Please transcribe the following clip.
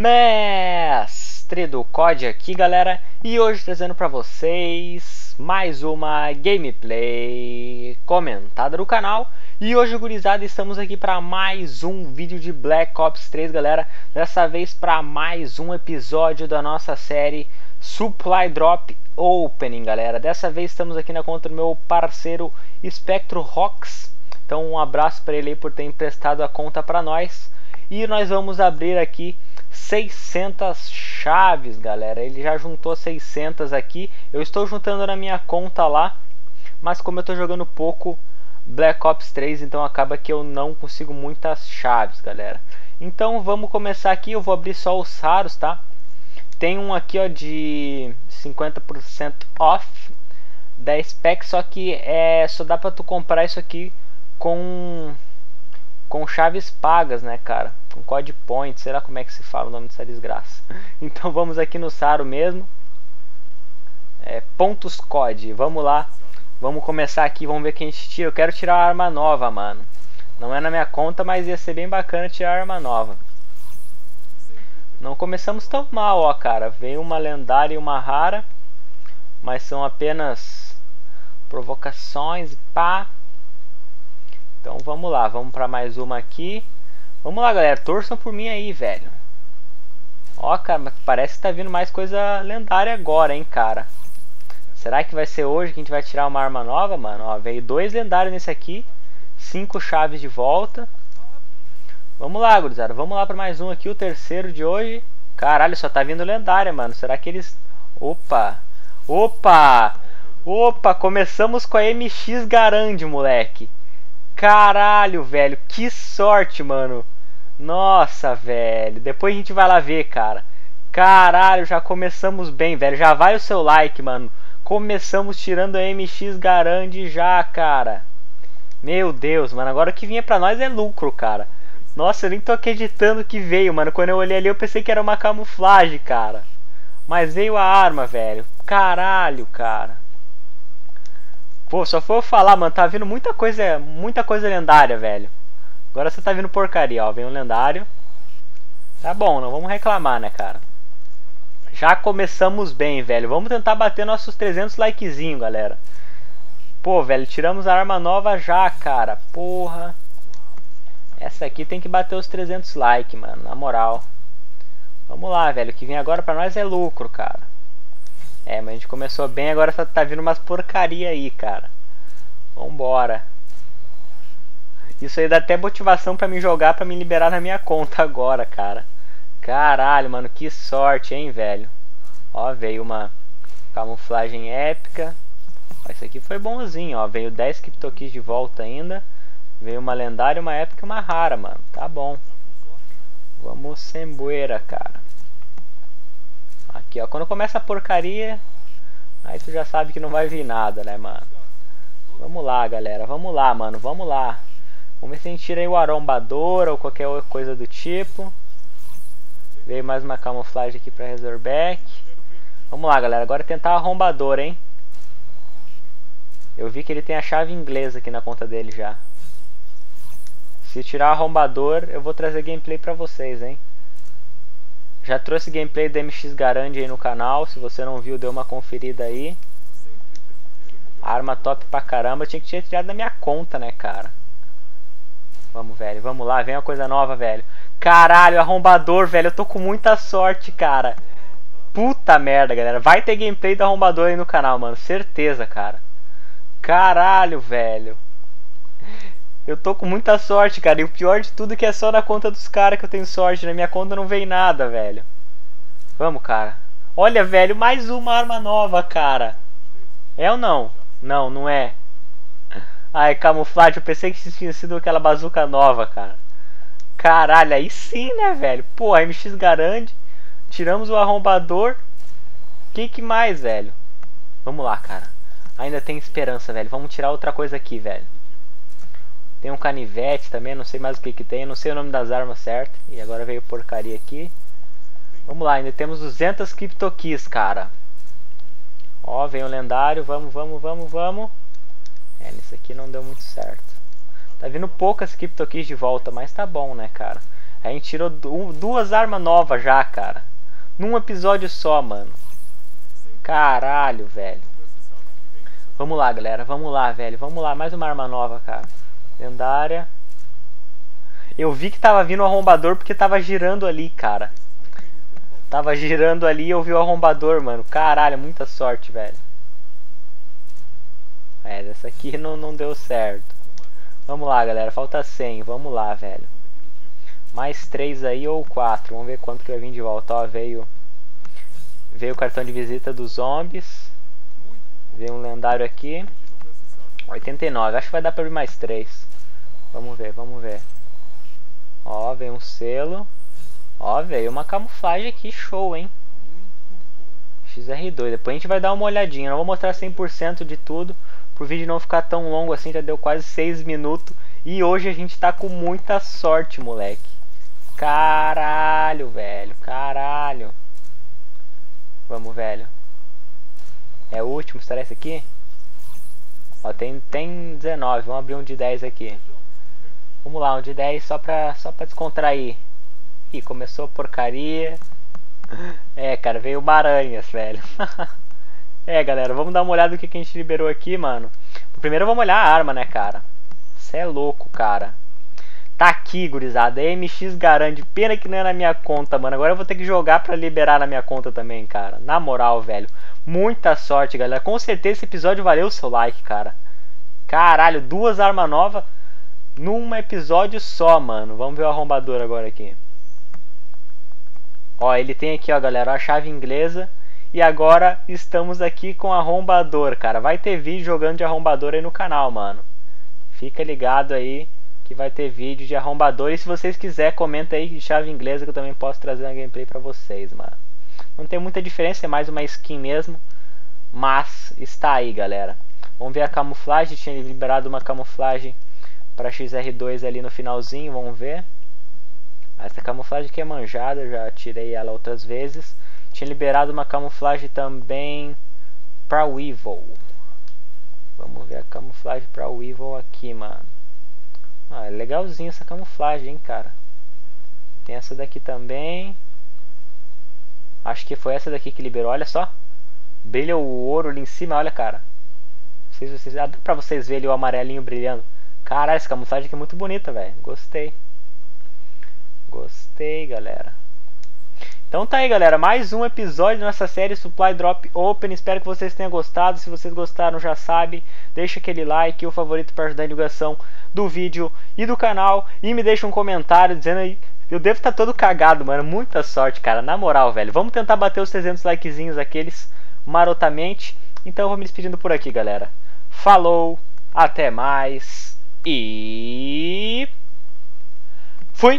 Mestre do COD aqui, galera, e hoje trazendo para vocês mais uma gameplay comentada do canal. E hoje, gurizada, estamos aqui para mais um vídeo de Black Ops 3, galera. Dessa vez para mais um episódio da nossa série Supply Drop Opening, galera. Dessa vez estamos aqui na conta do meu parceiro Spectro Rocks. Então um abraço para ele por ter emprestado a conta para nós. E nós vamos abrir aqui 600 chaves, galera. Ele já juntou 600 aqui. Eu estou juntando na minha conta lá, mas como eu estou jogando pouco Black Ops 3, então acaba que eu não consigo muitas chaves, galera. Então vamos começar aqui. Eu vou abrir só os raros, tá? Tem um aqui, ó, de 50% off da spec, só que é só dá para tu comprar isso aqui com com chaves pagas, né, cara? Com code point, sei lá como é que se fala o nome dessa desgraça. Então vamos aqui no Saro mesmo. É, pontos code, vamos lá. Vamos começar aqui, vamos ver o que a gente tira. Eu quero tirar a arma nova, mano. Não é na minha conta, mas ia ser bem bacana tirar arma nova. Não começamos tão mal, ó, cara. Veio uma lendária e uma rara. Mas são apenas provocações, pá. Então vamos lá, vamos para mais uma aqui. Vamos lá, galera, torçam por mim aí, velho. Ó, cara, parece que tá vindo mais coisa lendária agora, hein, cara. Será que vai ser hoje que a gente vai tirar uma arma nova, mano? Ó, veio dois lendários nesse aqui. Cinco chaves de volta. Vamos lá, gurizada. Vamos lá para mais um aqui, o terceiro de hoje. Caralho, só tá vindo lendária, mano. Será que eles... Opa! Opa! Opa, começamos com a MX Garand, moleque. Caralho, velho, que sorte, mano. Nossa, velho. Depois a gente vai lá ver, cara. Caralho, já começamos bem, velho. Já vai o seu like, mano. Começamos tirando a MX Garand já, cara. Meu Deus, mano. Agora o que vinha pra nós é lucro, cara. Nossa, eu nem tô acreditando que veio, mano. Quando eu olhei ali, eu pensei que era uma camuflagem, cara. Mas veio a arma, velho. Caralho, cara. Pô, só foi eu falar, mano, tá vindo muita coisa, muita coisa lendária, velho. Agora você tá vindo porcaria, ó, vem um lendário. Tá bom, não vamos reclamar, né, cara. Já começamos bem, velho. Vamos tentar bater nossos 300 likezinho, galera. Pô, velho, tiramos a arma nova já, cara. Porra. Essa aqui tem que bater os 300 likes, mano, na moral. Vamos lá, velho. O que vem agora pra nós é lucro, cara. É, mas a gente começou bem, agora tá, tá vindo umas porcaria aí, cara. Vambora. Isso aí dá até motivação para me jogar, para me liberar na minha conta agora, cara. Caralho, mano, que sorte, hein, velho. Ó, veio uma camuflagem épica. Ó, isso aqui foi bonzinho, ó. Veio 10 Cryptokis de volta ainda. Veio uma lendária, uma épica e uma rara, mano. Tá bom. Vamos sembueira, cara. Aqui, ó. Quando começa a porcaria, aí tu já sabe que não vai vir nada, né, mano? Vamos lá, galera. Vamos lá, mano. Vamos lá. Vamos ver se a gente tira aí o arrombador ou qualquer coisa do tipo. Veio mais uma camuflagem aqui pra Razorback. Vamos lá, galera. Agora tentar o arrombador, hein? Eu vi que ele tem a chave inglesa aqui na conta dele já. Se tirar arrombador, eu vou trazer gameplay pra vocês, hein? Já trouxe gameplay do MX Garand aí no canal, se você não viu, dê uma conferida aí. Arma top pra caramba, tinha que ter tirado da minha conta, né, cara? Vamos, velho, vamos lá, vem uma coisa nova, velho. Caralho, arrombador, velho, eu tô com muita sorte, cara. Puta merda, galera. Vai ter gameplay do arrombador aí no canal, mano. Certeza, cara. Caralho, velho. Eu tô com muita sorte, cara. E o pior de tudo é que é só na conta dos caras que eu tenho sorte. Na minha conta não vem nada, velho. Vamos, cara. Olha, velho, mais uma arma nova, cara. É ou não? Não, não é. Ai, camuflagem. Eu pensei que tinha sido aquela bazuca nova, cara. Caralho, aí sim, né, velho? Pô, a MX Garande. Tiramos o arrombador. Que que mais, velho? Vamos lá, cara. Ainda tem esperança, velho. Vamos tirar outra coisa aqui, velho. Tem um canivete também, não sei mais o que que tem, não sei o nome das armas certo. E agora veio porcaria aqui. Vamos lá, ainda temos 200 Cryptokis, cara. Ó, vem o lendário, vamos, vamos, vamos, vamos. É, nesse aqui não deu muito certo. Tá vindo poucas Cryptokis de volta, mas tá bom, né, cara. A gente tirou duas armas novas já, cara. Num episódio só, mano. Caralho, velho. Vamos lá, galera. Vamos lá, velho. Vamos lá. Mais uma arma nova, cara. Lendária. Eu vi que tava vindo o arrombador porque tava girando ali, cara. Tava girando ali e eu vi o arrombador, mano. Caralho, muita sorte, velho. É, dessa aqui não, não deu certo. Vamos lá, galera. Falta 100. Vamos lá, velho. Mais 3 aí ou 4. Vamos ver quanto que vai vir de volta. Ó, veio... Veio o cartão de visita dos zombies. Veio um lendário aqui. 89. Acho que vai dar pra abrir mais 3. Vamos ver, vamos ver. Ó, veio um selo. Ó, veio uma camuflagem aqui. Show, hein? XR2. Depois a gente vai dar uma olhadinha. Não vou mostrar 100% de tudo. Pro vídeo não ficar tão longo assim. Já deu quase 6 minutos. E hoje a gente tá com muita sorte, moleque. Caralho, velho. Caralho. Vamos, velho. É o último, será esse aqui? Ó, tem, tem 19. Vamos abrir um de 10 aqui. Vamos lá, um de 10 só pra, só pra descontrair. Ih, começou porcaria. É, cara, veio uma aranhas, velho. é, galera, vamos dar uma olhada no que, que a gente liberou aqui, mano. Primeiro vamos olhar a arma, né, cara? Você é louco, cara. Tá aqui, gurizada. MX garante. Pena que não é na minha conta, mano. Agora eu vou ter que jogar pra liberar na minha conta também, cara. Na moral, velho. Muita sorte, galera. Com certeza esse episódio valeu o seu like, cara. Caralho, duas armas novas num episódio só, mano. Vamos ver o arrombador agora aqui. Ó, ele tem aqui, ó, galera, a chave inglesa. E agora estamos aqui com arrombador, cara. Vai ter vídeo jogando de arrombador aí no canal, mano. Fica ligado aí que vai ter vídeo de arrombador. E se vocês quiserem, comenta aí de chave inglesa que eu também posso trazer uma gameplay pra vocês, mano. Não tem muita diferença, é mais uma skin mesmo. Mas está aí, galera. Vamos ver a camuflagem. Tinha liberado uma camuflagem para XR2 ali no finalzinho, vamos ver. Essa camuflagem aqui é manjada, já tirei ela outras vezes. Tinha liberado uma camuflagem também para o Evil. Vamos ver a camuflagem para o Evil aqui, mano. Ah, é legalzinho essa camuflagem, hein, cara. Tem essa daqui também. Acho que foi essa daqui que liberou, olha só. Brilha o ouro ali em cima, olha, cara. Não sei se vocês... Ah, dá pra vocês verem o amarelinho brilhando. Caralho, essa camuflagem aqui é muito bonita, velho. Gostei. Gostei, galera. Então tá aí, galera, mais um episódio da nossa série Supply Drop Open. Espero que vocês tenham gostado. Se vocês gostaram, já sabe, deixa aquele like, o favorito para ajudar a divulgação do vídeo e do canal. E me deixa um comentário dizendo aí. Eu devo estar tá todo cagado, mano. Muita sorte, cara. Na moral, velho. Vamos tentar bater os 300 likezinhos aqueles marotamente. Então eu vou me despedindo por aqui, galera. Falou, até mais e. Fui!